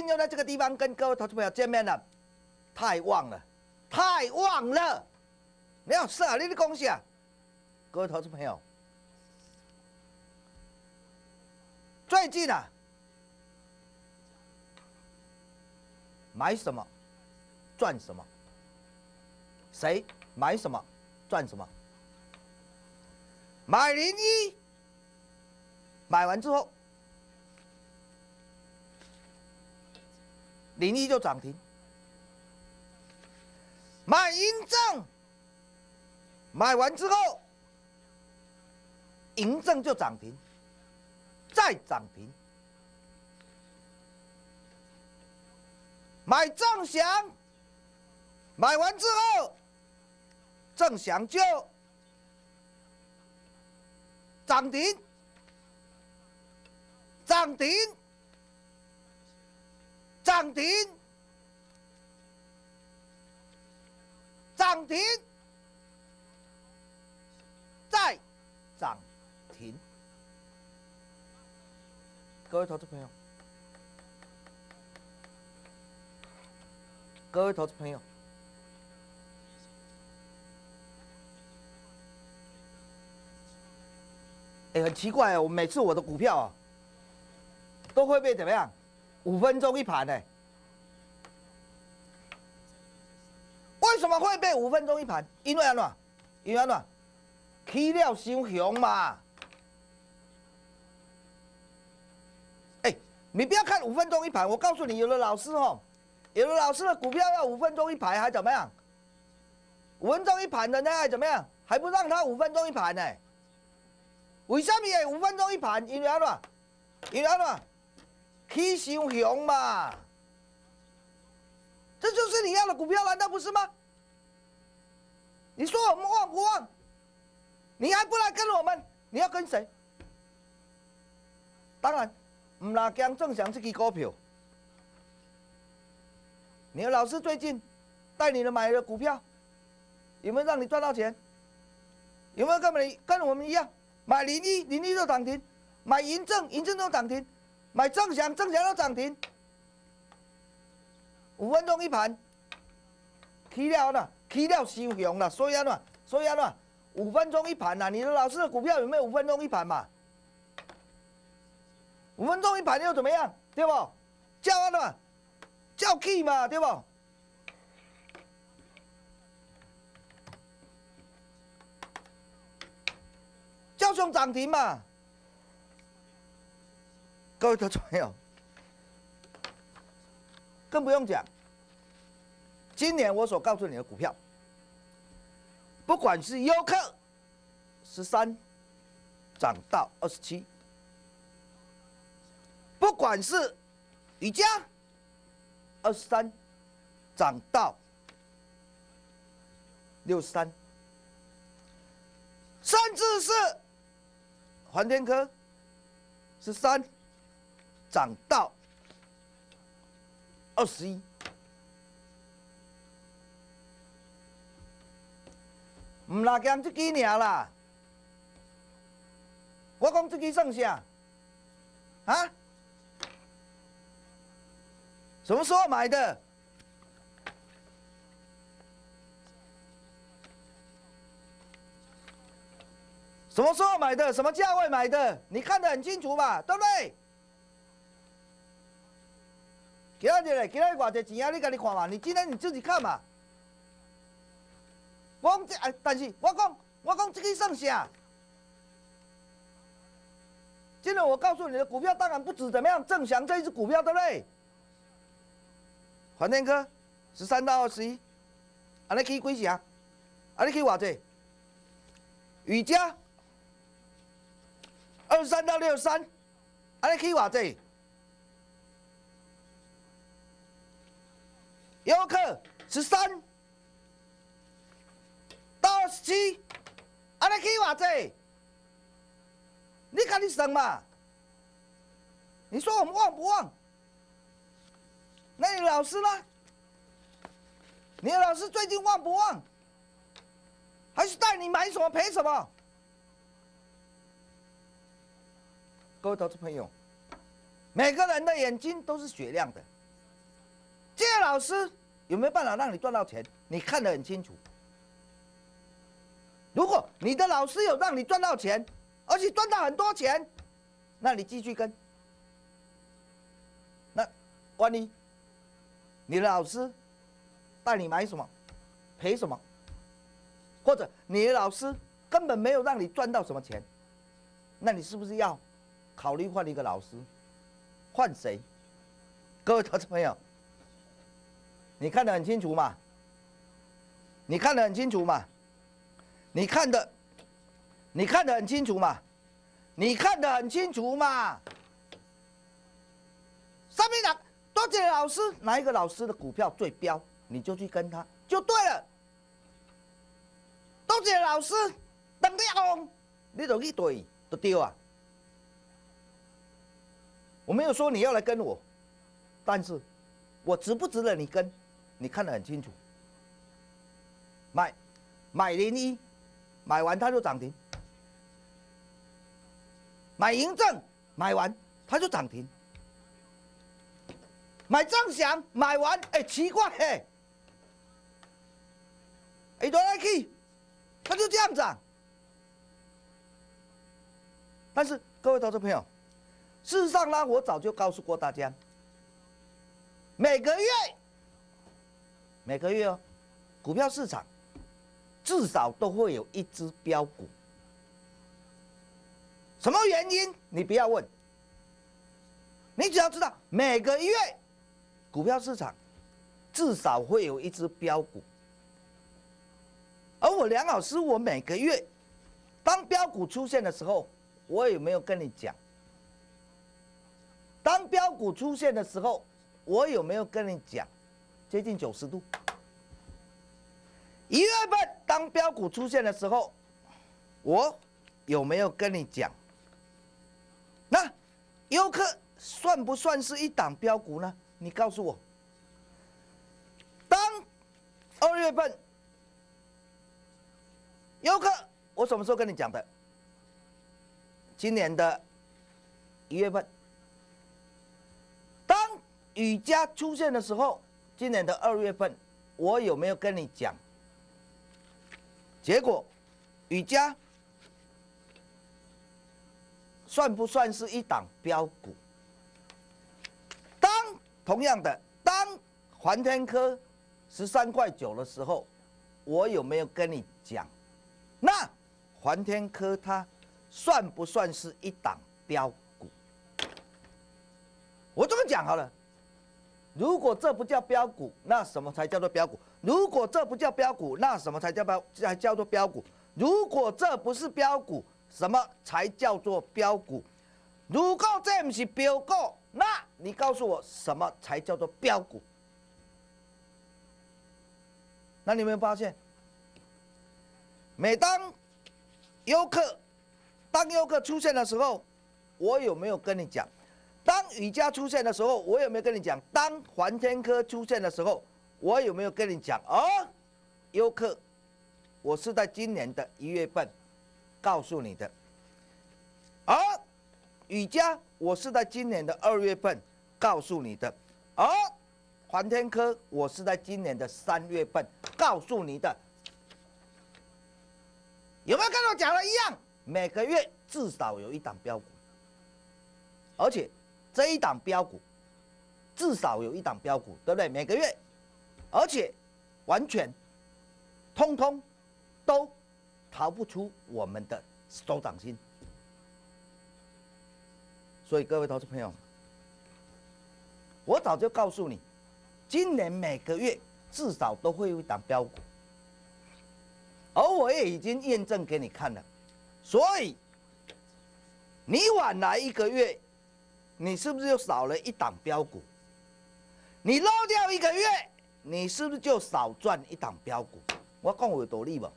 近又在这个地方跟各位投资朋友见面了，太旺了，太旺了！你要是啊，你的恭喜啊，各位投资朋友，最近啊，买什么赚什么，谁？买什么？赚什么，买零一，买完之后。零一就涨停，买银证，买完之后，银证就涨停，再涨停，买正祥，买完之后，正祥就涨停，涨停。涨停，涨停，再涨停。各位投资朋友，各位投资朋友，哎，很奇怪哦，我每次我的股票啊，都会被怎么样？五分钟一盘呢？为什么会被五分钟一盘？因为安怎？因为安怎？起了伤雄嘛！哎，你不要看五分钟一盘，我告诉你，有的老师哦，有的老师的股票要五分钟一盘还怎么样？五分钟一盘的那还怎么样？还不让他五分钟一盘呢？为什么五分钟一盘？因为安怎？因为安怎？起雄雄嘛，这就是你要的股票，难道不是吗？你说我们旺不旺？你还不来跟我们？你要跟谁？当然，唔拉江正祥这支股票。你的老师最近带你的买的股票，有没有让你赚到钱？有没有跟我们跟我们一样买零一零一就涨停，买银证银证都涨停？买正祥，正祥都涨停，五分钟一盘，起了呢，起了收雄了，所以啊呢，所以啊呢，五分钟一盘呐，你的老师的股票有没有五分钟一盘嘛？五分钟一盘又怎么样？对不？叫啊呢，叫 k 嘛，对不？叫上涨停嘛？各位投资朋友，更不用讲，今年我所告诉你的股票，不管是优客十三涨到二十七，不管是宇佳二十三涨到六十三，甚至是环天科十三。涨到二十一，唔拉讲这几年啦，我讲这几剩下，啊？什么时候买的？什么时候买的？什么价位买的？你看得很清楚吧？对不对？今仔日嘞，今仔日偌济钱啊？你家己看嘛，你今天你自己看嘛。我讲这哎，但是我讲，我讲这个剩下。今天我告诉你的股票当然不止怎么样，正祥这一只股票对不对？环天科十三到二十一，安尼去几成？安尼去偌济？宇佳二三到六十三，安尼去偌济？游客十三到二十七，安尼去偌济？你看你算嘛？你说我们旺不旺？那你老师呢？你老师最近旺不旺？还是带你买什么赔什么？各位投资朋友，每个人的眼睛都是雪亮的。谢谢老师有没有办法让你赚到钱？你看得很清楚。如果你的老师有让你赚到钱，而且赚到很多钱，那你继续跟。那万一你的老师带你买什么，赔什么，或者你的老师根本没有让你赚到什么钱，那你是不是要考虑换一个老师？换谁？各位投资朋友，你看得很清楚嘛？你看得很清楚嘛？你看的，你看得很清楚嘛？你看得很清楚嘛？上面讲多几个老师，哪一个老师的股票最标，你就去跟他就对了。多几个老师等你红，你就去对，就丢啊！我没有说你要来跟我，但是我值不值得你跟？你看得很清楚。买买零一。买完它就涨停，买银正买完它就涨停，买正祥买完哎奇怪嘿，哎多来去，它就这样涨。但是各位投资朋友，事实上呢，我早就告诉过大家，每个月每个月哦，股票市场。至少都会有一只标股，什么原因？你不要问，你只要知道每个月股票市场至少会有一只标股，而我梁老师，我每个月当标股出现的时候，我有没有跟你讲？当标股出现的时候，我有没有跟你讲？接近九十度。一月份当标股出现的时候，我有没有跟你讲？那优客算不算是一档标股呢？你告诉我。当二月份优客，我什么时候跟你讲的？今年的一月份。当雨佳出现的时候，今年的二月份，我有没有跟你讲？结果，宇佳算不算是一档标股？当同样的，当环天科十三块九的时候，我有没有跟你讲？那环天科它算不算是一档标股？我这么讲好了，如果这不叫标股，那什么才叫做标股？如果这不叫标股，那什么才叫标？才叫做标股？如果这不是标股，什么才叫做标股？如果这不是标股，那你告诉我什么才叫做标股？那你有没有发现，每当游客当游客出现的时候，我有没有跟你讲？当雨佳出现的时候，我有没有跟你讲？当环天科出现的时候？我有没有跟你讲？哦，优客，我是在今年的一月份告诉你的。而雨佳，我是在今年的二月份告诉你的。而环天科，我是在今年的三月份告诉你的。有没有跟我讲的一样？每个月至少有一档标股，而且这一档标股至少有一档标股，对不对？每个月。而且，完全，通通，都逃不出我们的手掌心。所以各位投资朋友，我早就告诉你，今年每个月至少都会有一档标股，而我也已经验证给你看了。所以，你晚来一个月，你是不是又少了一档标股？你漏掉一个月。你是不是就少赚一档标股？我讲有多利不？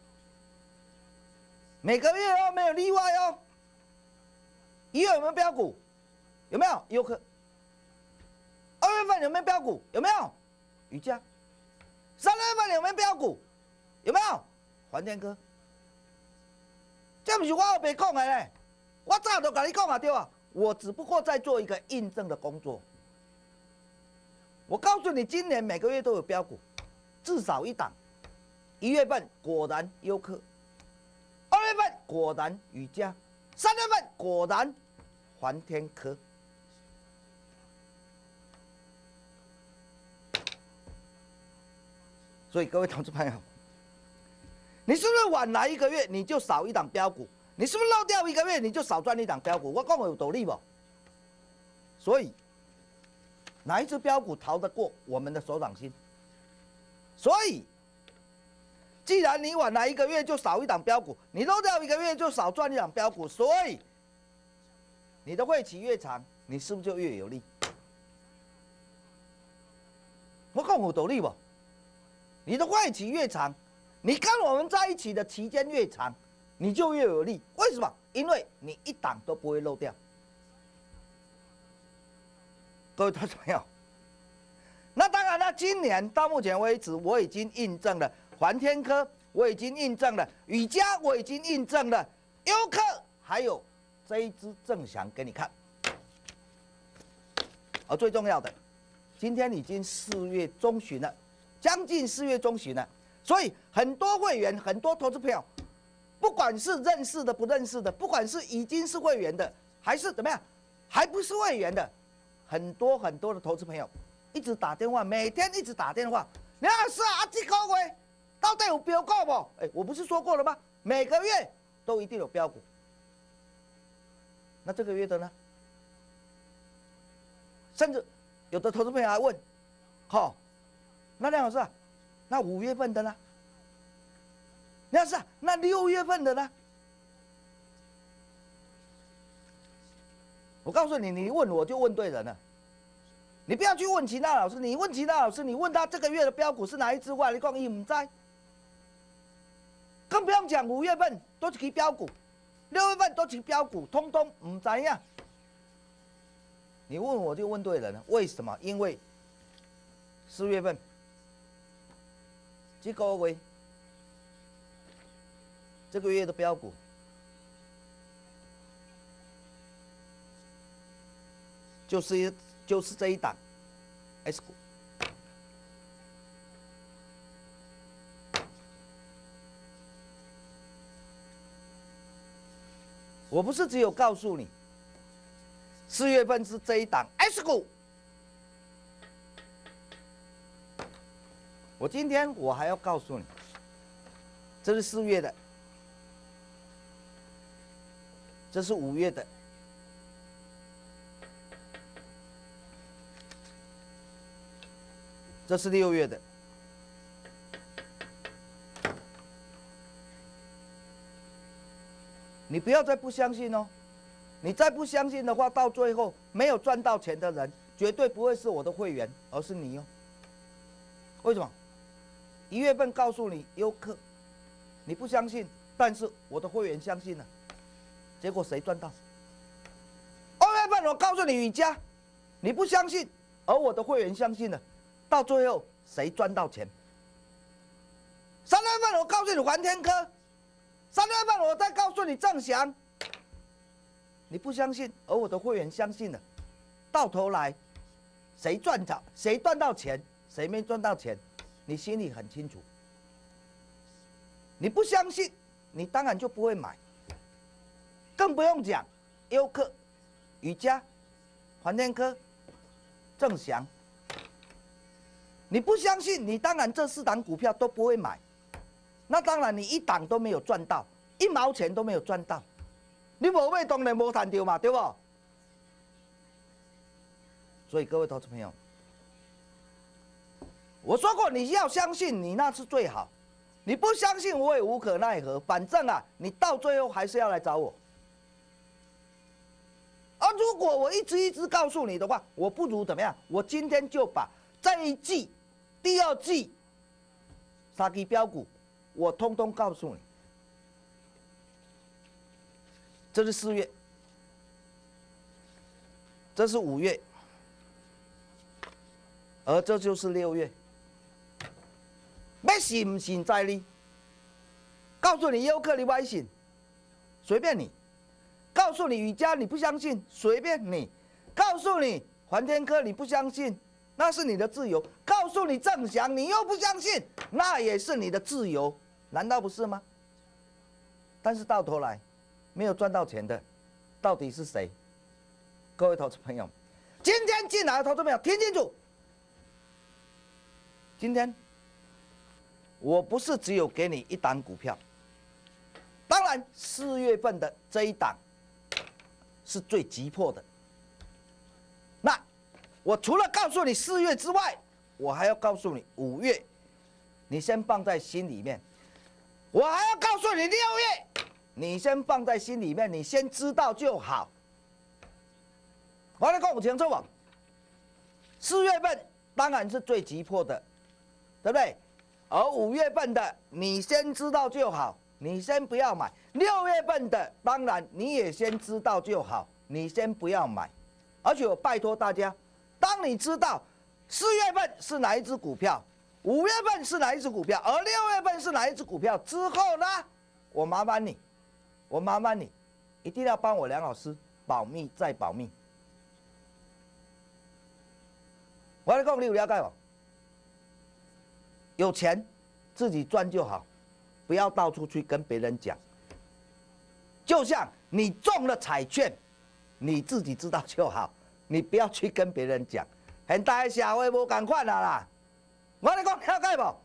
每个月哦，没有例外哦。一月有没有标股？有没有？有可。二月份有没有标股？有没有？瑜伽。三月份有没有标股？有没有？环天哥。这不是我后白讲的嘞，我早就跟你讲啊，对吧？我只不过在做一个印证的工作。我告诉你，今年每个月都有标股，至少一档。一月份果然优客，二月份果然宇佳，三月份果然环天科。所以各位同志朋友，你是不是晚来一个月你就少一档标股？你是不是漏掉一个月你就少赚一档标股？我讲我有道理不？所以。哪一只标股逃得过我们的手掌心？所以，既然你晚来一个月就少一档标股，你漏掉一个月就少赚一档标股，所以你的会期越长，你是不是就越有利？我讲我道理不？你的会期越长，你跟我们在一起的期间越长，你就越有利。为什么？因为你一档都不会漏掉。各位投资朋友，那当然了。今年到目前为止，我已经印证了环天科，我已经印证了宇佳，我已经印证了优客，还有这一支正祥给你看。而最重要的，今天已经四月中旬了，将近四月中旬了，所以很多会员、很多投资朋友，不管是认识的、不认识的，不管是已经是会员的，还是怎么样，还不是会员的。很多很多的投资朋友一直打电话，每天一直打电话。你老师啊，这个月到底有标股不？哎，我不是说过了吗？每个月都一定有标股。那这个月的呢？甚至有的投资朋友还问：好，那梁老师啊，那五月份的呢？那是，那六月份的呢？我告诉你，你问我就问对人了。你不要去问其他老师，你问其他老师，你问他这个月的标股是哪一支？话你讲伊唔知，更不用讲五月份都是标股，六月份都是标股，通通唔知呀。你问我就问对人了，为什么？因为四月份这个月这个月的标股。就是一就是这一档，S 股。我不是只有告诉你，四月份是这一档 S 股。我今天我还要告诉你，这是四月的，这是五月的。这是六月的，你不要再不相信哦！你再不相信的话，到最后没有赚到钱的人，绝对不会是我的会员，而是你哦。为什么？一月份告诉你优客，你不相信，但是我的会员相信了，结果谁赚到？二月份我告诉你雨佳，你不相信，而我的会员相信了。到最后谁赚到钱？三月份我告诉你还天科，三月份我再告诉你郑翔，你不相信，而我的会员相信了，到头来谁赚着谁赚到钱，谁没赚到钱，你心里很清楚。你不相信，你当然就不会买，更不用讲优客、瑜伽、环天科、郑祥。你不相信，你当然这四档股票都不会买，那当然你一档都没有赚到，一毛钱都没有赚到，你无买当然无赚到嘛，对不？所以各位投资朋友，我说过你要相信你那是最好，你不相信我也无可奈何，反正啊，你到最后还是要来找我。而如果我一直一直告诉你的话，我不如怎么样？我今天就把这一季。第二季，杀鸡标股，我通通告诉你。这是四月，这是五月，而这就是六月。要信不信在你，告诉你优客你歪信，随便你；告诉你瑜伽你不相信，随便你；告诉你环天科你不相信，那是你的自由。告诉你正祥，你又不相信，那也是你的自由，难道不是吗？但是到头来，没有赚到钱的，到底是谁？各位投资朋友，今天进来的投资朋友听清楚，今天我不是只有给你一档股票，当然四月份的这一档是最急迫的。那我除了告诉你四月之外，我还要告诉你五月，你先放在心里面。我还要告诉你六月，你先放在心里面，你先知道就好。我来讲不清楚吧？四月份当然是最急迫的，对不对？而五月份的你先知道就好，你先不要买。六月份的当然你也先知道就好，你先不要买。而且我拜托大家，当你知道四月份是哪一只股票，五月份是哪一只股票，而六月份是哪一只股票之后呢，我麻烦你，我麻烦你，一定要帮我梁老师保密再保密。我来讲，你有了解不？有钱自己赚就好，不要到处去跟别人讲。就像你中了彩券，你自己知道就好，你不要去跟别人讲。现代社会无共款啦啦。我来讲，了解不？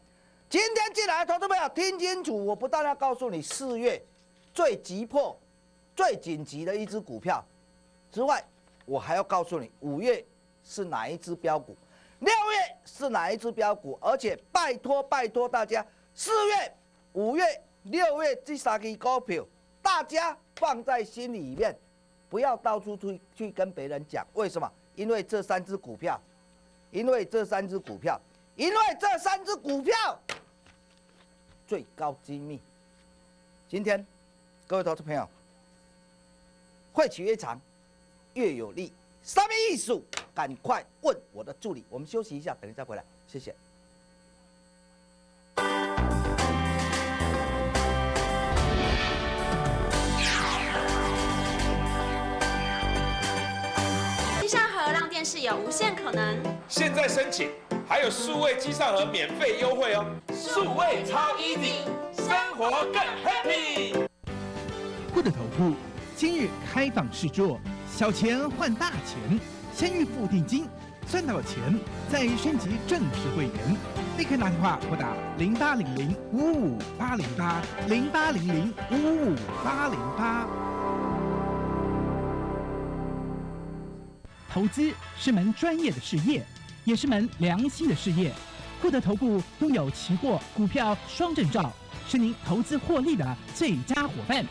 今天进来的投资朋友听清楚，我不但要告诉你四月最急迫、最紧急的一只股票之外，我还要告诉你五月是哪一只标股。六月是哪一只标股？而且拜托拜托大家，四月、五月、六月这三支股票，大家放在心里面，不要到处去去跟别人讲。为什么？因为这三只股票，因为这三只股票，因为这三只股票最高机密。今天各位投资朋友，会期越长越有利，什么意思？赶快问我的助理，我们休息一下，等一下回来，谢谢。有无限可能。现在申请还有数位机上盒免费优惠哦，数位超 easy，生活更 happy。富的头部今日开放试做，小钱换大钱。先预付定金，赚到钱再升级正式会员，立刻打电话拨打零八零零五五八零八零八零零五五八零八。投资是门专业的事业，也是门良心的事业。富德投顾拥有期货、股票双证照，是您投资获利的最佳伙伴。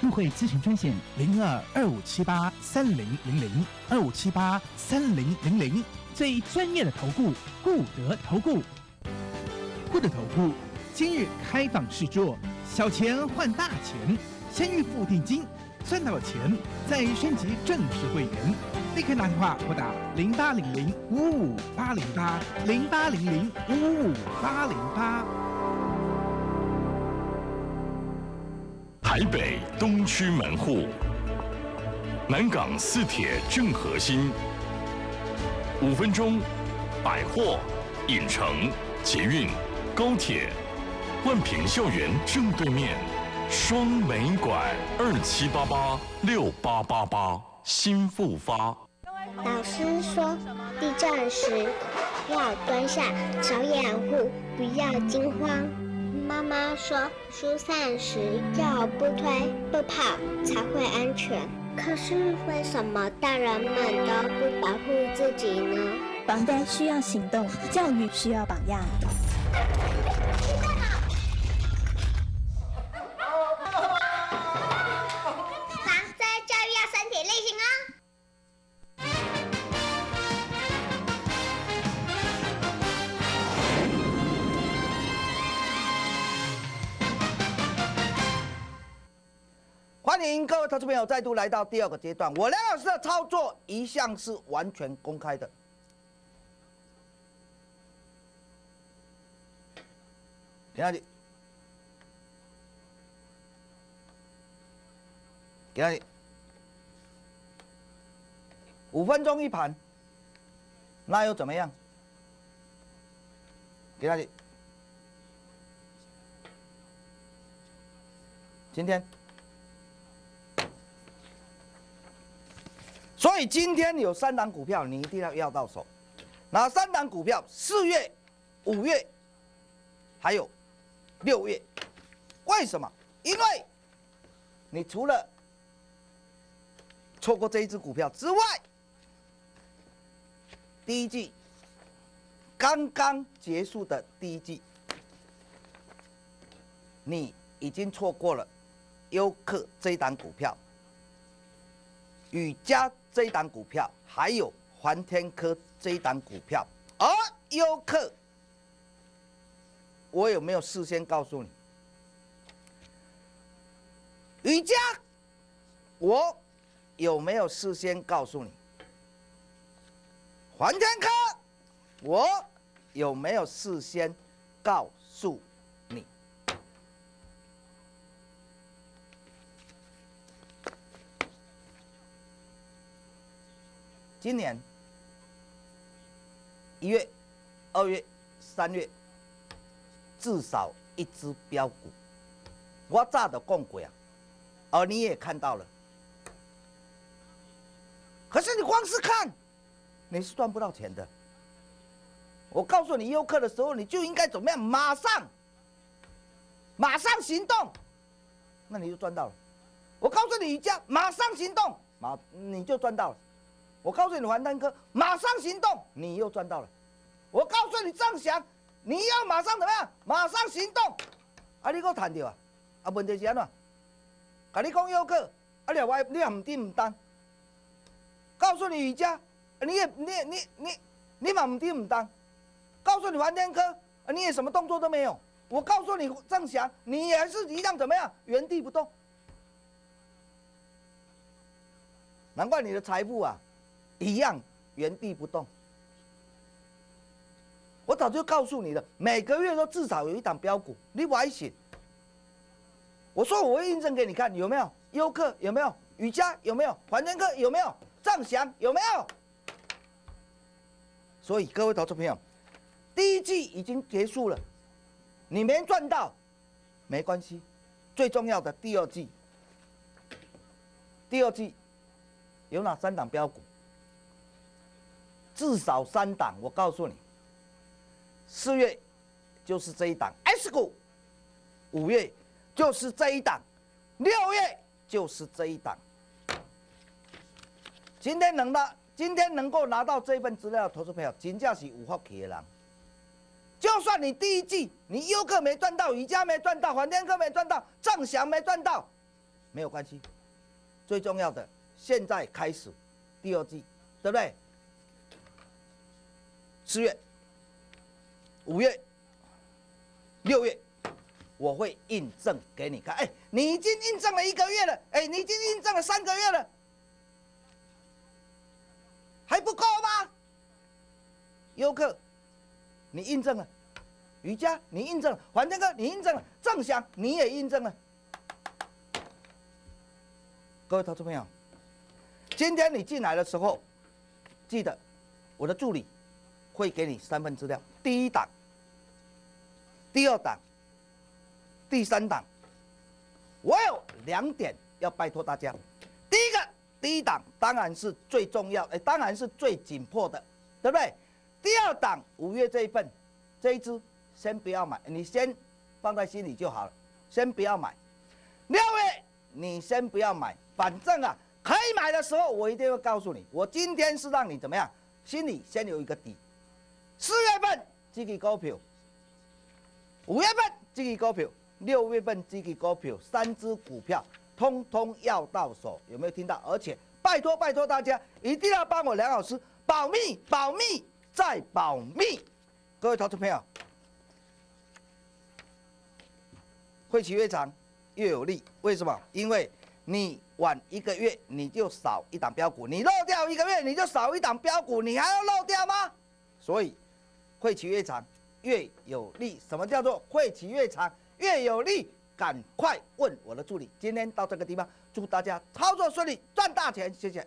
入会咨询专线零二二五七八三零零零二五七八三零零零，最专业的投顾固德投顾，固德投顾今日开放试做，小钱换大钱，先预付定金，赚到钱再升级正式会员，立刻打电话拨打零八零零五五八零八零八零零五五八零八。台北东区门户，南港四铁正核心，五分钟，百货、影城、捷运、高铁，万平校园正对面，双美馆二七八八六八八八新复发。老师说，地震时要蹲下，找掩护，不要惊慌。妈妈说，疏散时要不推不跑才会安全。可是为什么大人们都不保护自己呢？防灾需要行动，教育需要榜样。各位投资朋友再度来到第二个阶段。我梁老师的操作一向是完全公开的。给下去，给下去，五分钟一盘，那又怎么样？给那里，今天，所以今天有三档股票，你一定要要到手。哪三档股票？四月、五月，还有六月。为什么？因为你除了错过这一只股票之外，第一季刚刚结束的第一季，你已经错过了优客这一档股票、宇嘉这一档股票，还有环天科这一档股票。而优客，我有没有事先告诉你？瑜伽，我有没有事先告诉你？环天科，我有没有事先告诉你？今年一月、二月、三月，至少一只标股，我早就讲过啊，而你也看到了。可是你光是看。你是赚不到钱的。我告诉你，优客的时候，你就应该怎么样？马上，马上行动，那你就赚到了。我告诉你，瑜伽，马上行动，马你就赚到了。我告诉你，环丹科，马上行动，你又赚到了。我告诉你，郑祥，你要马上怎么样？马上行动。啊，你给我谈掉啊？啊，问题是安怎？跟你讲优客，啊，你话你也唔听唔当。告诉你，瑜伽。你也你你你你嘛唔听唔当，告诉你环天科，你也什么动作都没有。我告诉你郑祥，你还是一样怎么样，原地不动。难怪你的财富啊，一样原地不动。我早就告诉你了，每个月都至少有一档标股，你不还行？我说我会印证给你看，有没有？优客有没有？瑜伽有没有？环天科有没有？郑祥有没有？所以各位投资朋友，第一季已经结束了，你没赚到，没关系。最重要的第二季，第二季有哪三档标股？至少三档，我告诉你，四月就是这一档 S 股，五月就是这一档，六月就是这一档。今天能拿。今天能够拿到这份资料，投资朋友，真正是有福气的人。就算你第一季你优客没赚到，瑜伽没赚到，环天科没赚到，正祥没赚到，没有关系。最重要的，现在开始第二季，对不对？四月、五月、六月，我会印证给你看。哎，你已经印证了一个月了，哎，你已经印证了三个月了。还不够吗？优客，你印证了；瑜伽，你印证了；环天哥，你印证了；正祥，你也印证了。各位投资朋友，今天你进来的时候，记得我的助理会给你三份资料：第一档、第二档、第三档。我有两点要拜托大家。第一个。第一档当然是最重要，哎，当然是最紧迫的，对不对？第二档五月这一份，这一支先不要买，你先放在心里就好了，先不要买。六月你先不要买，反正啊，可以买的时候我一定会告诉你。我今天是让你怎么样，心里先有一个底。四月份这个股票，五月份这个股票，六月份这个股票，三只股票。通通要到手，有没有听到？而且拜托拜托大家，一定要帮我梁老师保密、保密再保密。各位投资朋友，会期越长越有利，为什么？因为你晚一个月你就少一档标股，你漏掉一个月你就少一档标股，你还要漏掉吗？所以会期越长越有利。什么叫做会期越长越有利？赶快问我的助理。今天到这个地方，祝大家操作顺利，赚大钱，谢谢。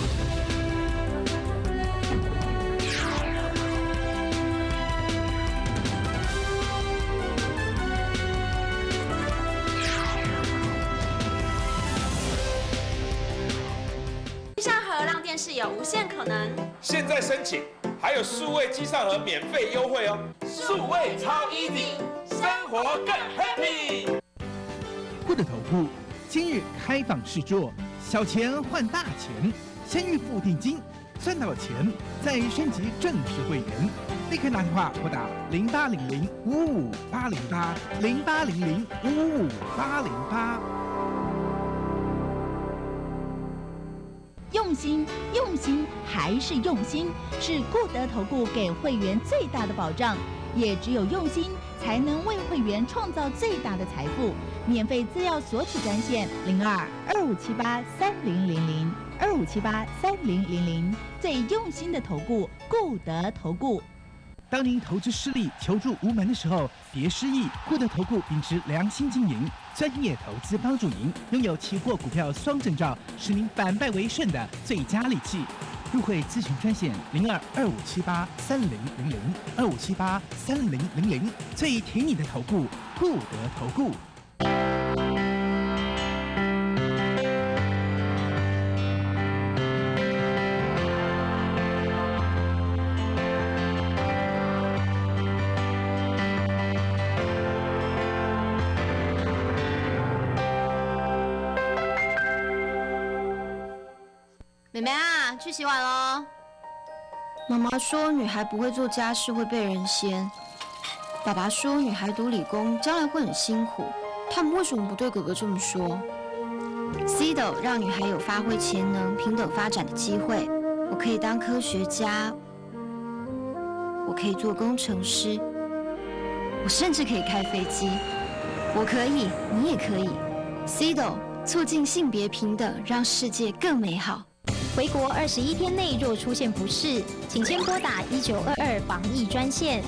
数位机上盒免费优惠哦，数位超 easy，生活更 happy。获得投顾今日开放试做，小钱换大钱，先预付定金，赚到钱再升级正式会员。立刻打电话拨打零八零零五五八零八零八零零五五八零八。用心，用心还是用心，是固德投顾给会员最大的保障。也只有用心，才能为会员创造最大的财富。免费资料索取专线零二二五七八三零零零二五七八三零零零，最用心的投顾，固德投顾。当您投资失利、求助无门的时候，别失意。固德投顾秉持良心经营，专业投资帮助您，拥有期货、股票双证照，使您反败为胜的最佳利器。入会咨询专线零二二五七八三零零零二五七八三零零零，最挺你的投顾，固德投顾。妹妹啊，去洗碗喽。妈妈说女孩不会做家事会被人嫌，爸爸说女孩读理工将来会很辛苦。他们为什么不对哥哥这么说？CIDO 让女孩有发挥潜能、平等发展的机会。我可以当科学家，我可以做工程师，我甚至可以开飞机。我可以，你也可以。CIDO 促进性别平等，让世界更美好。回国二十一天内若出现不适，请先拨打一九二二防疫专线。